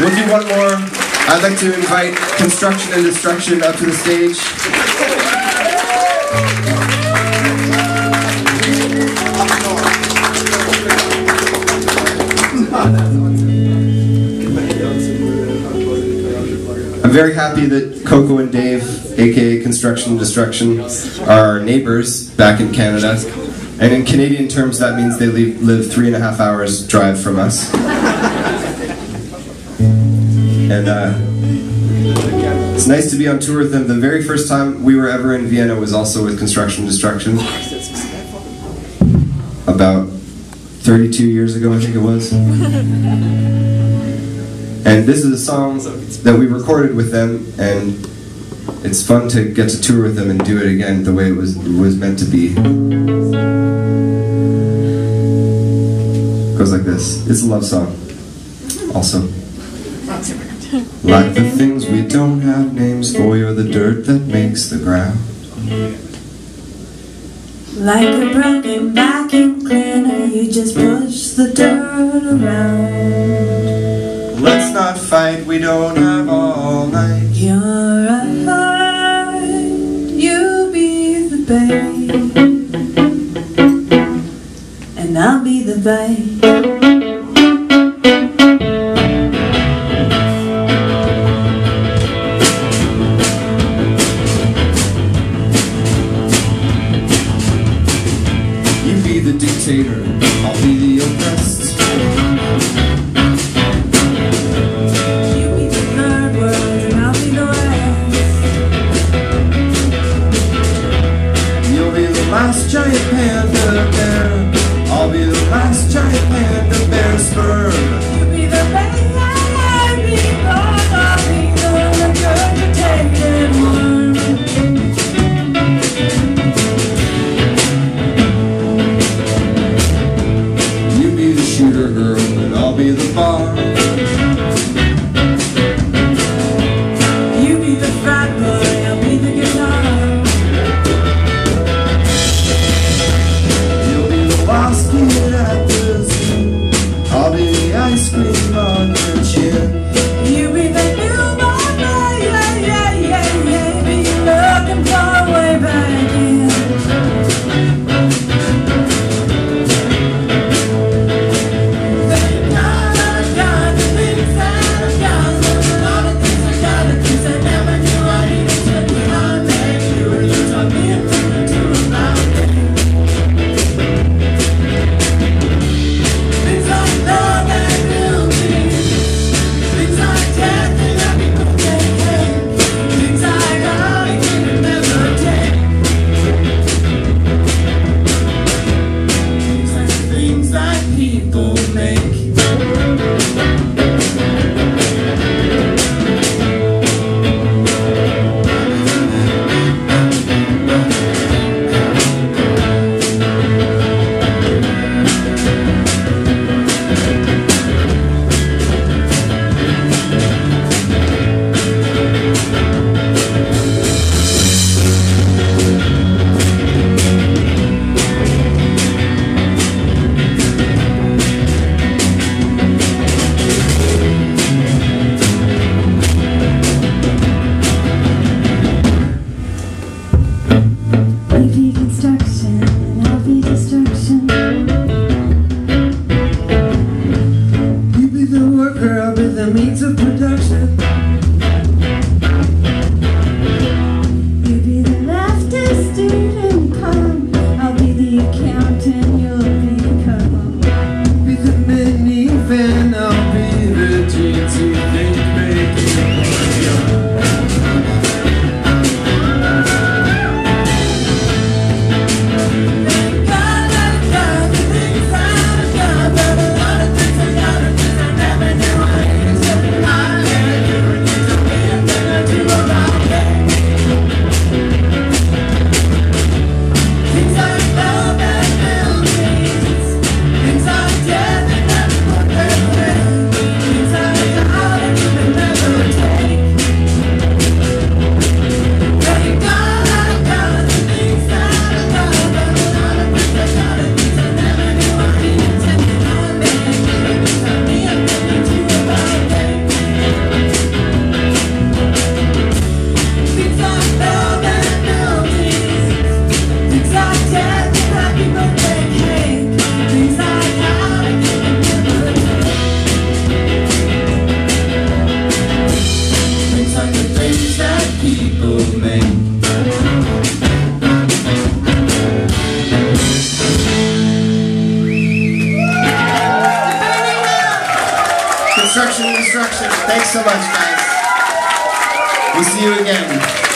We'll do one more. I'd like to invite Construction and Destruction up to the stage. I'm very happy that Coco and Dave, aka Construction and Destruction, are neighbors back in Canada. And in Canadian terms, that means they live three and a half hours drive from us. And uh, it's nice to be on tour with them. The very first time we were ever in Vienna was also with Construction Destruction. About 32 years ago, I think it was. And this is a song that we recorded with them, and it's fun to get to tour with them and do it again the way it was was meant to be. Goes like this. It's a love song. Also. Like the things we don't have names for, you're the dirt that makes the ground. Like a broken vacuum cleaner, you just push the dirt around. Let's not fight, we don't have all night. You're a heart, you be the babe, and I'll be the babe. You be the dictator, I'll be the oppressed. You be the world, and I'll be the. You'll be the last giant panda Be the at. I'll be ice cream on your chin. You be the newborn, yeah, yeah, yeah, yeah, yeah. Be looking for a way back Destruction. Thanks so much, guys. We'll see you again.